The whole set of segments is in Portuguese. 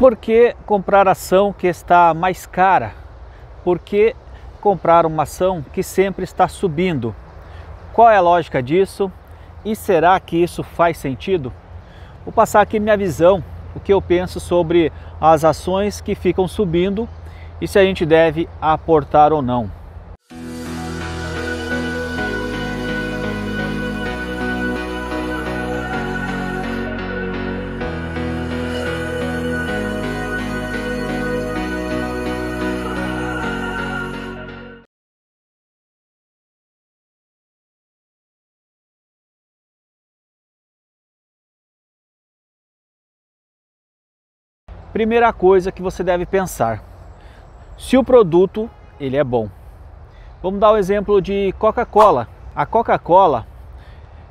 Por que comprar ação que está mais cara? Por que comprar uma ação que sempre está subindo? Qual é a lógica disso? E será que isso faz sentido? Vou passar aqui minha visão, o que eu penso sobre as ações que ficam subindo e se a gente deve aportar ou não. Primeira coisa que você deve pensar: se o produto ele é bom. Vamos dar o um exemplo de Coca-Cola. A Coca-Cola,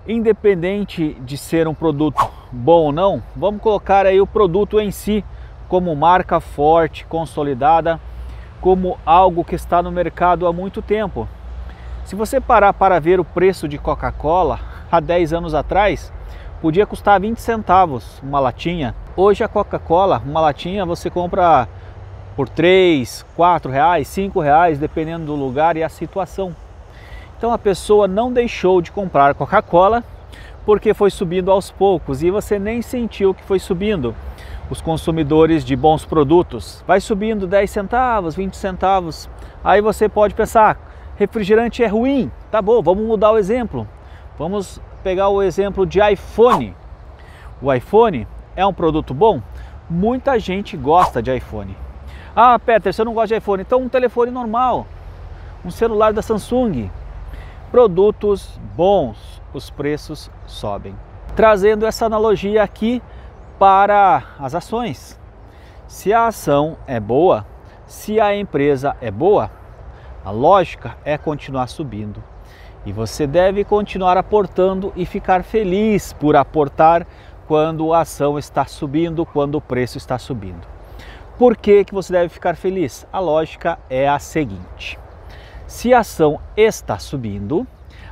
independente de ser um produto bom ou não, vamos colocar aí o produto em si como marca forte, consolidada, como algo que está no mercado há muito tempo. Se você parar para ver o preço de Coca-Cola há 10 anos atrás, podia custar 20 centavos uma latinha. Hoje a Coca-Cola, uma latinha você compra por 3, 4 reais, 5 reais, dependendo do lugar e a situação. Então a pessoa não deixou de comprar Coca-Cola porque foi subindo aos poucos e você nem sentiu que foi subindo. Os consumidores de bons produtos vai subindo 10 centavos, 20 centavos. Aí você pode pensar, refrigerante é ruim. Tá bom, vamos mudar o exemplo. Vamos pegar o exemplo de iPhone. O iPhone é um produto bom? Muita gente gosta de iPhone. Ah, Peter, você não gosta de iPhone? Então um telefone normal, um celular da Samsung. Produtos bons, os preços sobem. Trazendo essa analogia aqui para as ações. Se a ação é boa, se a empresa é boa, a lógica é continuar subindo. E você deve continuar aportando e ficar feliz por aportar quando a ação está subindo, quando o preço está subindo. Por que, que você deve ficar feliz? A lógica é a seguinte: se a ação está subindo,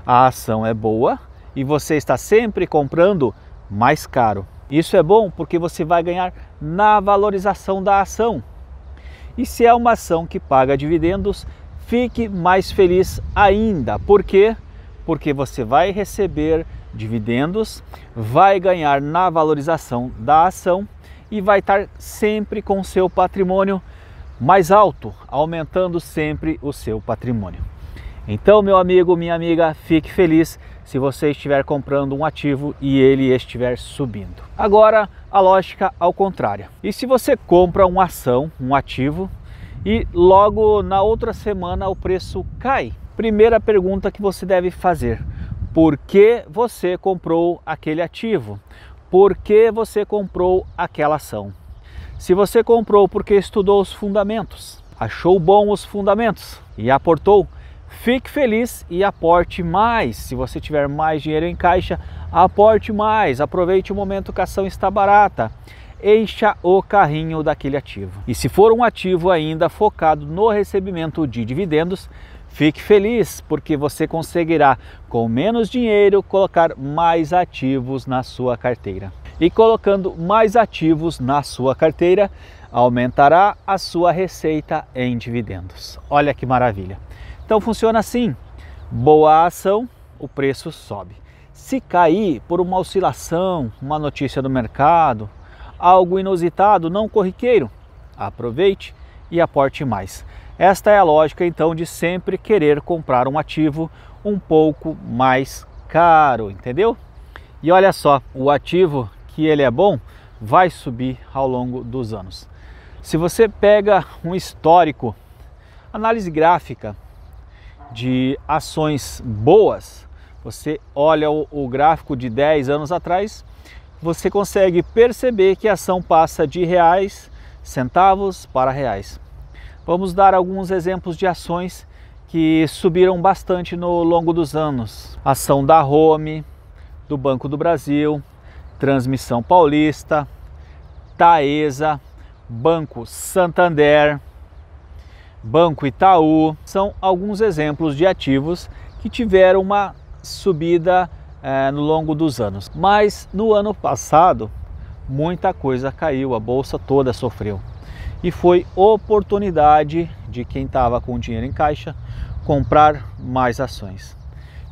a ação é boa e você está sempre comprando mais caro. Isso é bom porque você vai ganhar na valorização da ação. E se é uma ação que paga dividendos, fique mais feliz ainda. Por quê? Porque você vai receber dividendos, vai ganhar na valorização da ação e vai estar sempre com seu patrimônio mais alto, aumentando sempre o seu patrimônio. Então, meu amigo, minha amiga, fique feliz se você estiver comprando um ativo e ele estiver subindo. Agora, a lógica ao contrário. E se você compra uma ação, um ativo, e logo na outra semana o preço cai. Primeira pergunta que você deve fazer: por que você comprou aquele ativo? Por que você comprou aquela ação? Se você comprou porque estudou os fundamentos, achou bom os fundamentos e aportou, fique feliz e aporte mais. Se você tiver mais dinheiro em caixa, aporte mais. Aproveite o momento que a ação está barata encha o carrinho daquele ativo. E se for um ativo ainda focado no recebimento de dividendos, fique feliz porque você conseguirá com menos dinheiro colocar mais ativos na sua carteira. E colocando mais ativos na sua carteira, aumentará a sua receita em dividendos. Olha que maravilha. Então funciona assim: boa ação, o preço sobe. Se cair por uma oscilação, uma notícia do mercado, algo inusitado, não corriqueiro, aproveite e aporte mais. Esta é a lógica então de sempre querer comprar um ativo um pouco mais caro, entendeu? E olha só, o ativo que ele é bom vai subir ao longo dos anos. Se você pega um histórico, análise gráfica de ações boas, você olha o, o gráfico de 10 anos atrás, você consegue perceber que a ação passa de reais, centavos para reais. Vamos dar alguns exemplos de ações que subiram bastante no longo dos anos. Ação da Home, do Banco do Brasil, Transmissão Paulista, Taesa, Banco Santander, Banco Itaú, são alguns exemplos de ativos que tiveram uma subida é, no longo dos anos. Mas no ano passado muita coisa caiu, a bolsa toda sofreu. E foi oportunidade de quem estava com dinheiro em caixa comprar mais ações.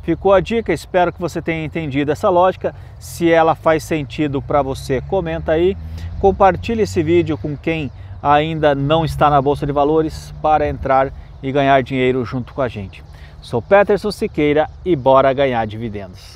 Ficou a dica, espero que você tenha entendido essa lógica. Se ela faz sentido para você, comenta aí. Compartilhe esse vídeo com quem ainda não está na Bolsa de Valores para entrar e ganhar dinheiro junto com a gente. Sou Peterson Siqueira e bora ganhar dividendos.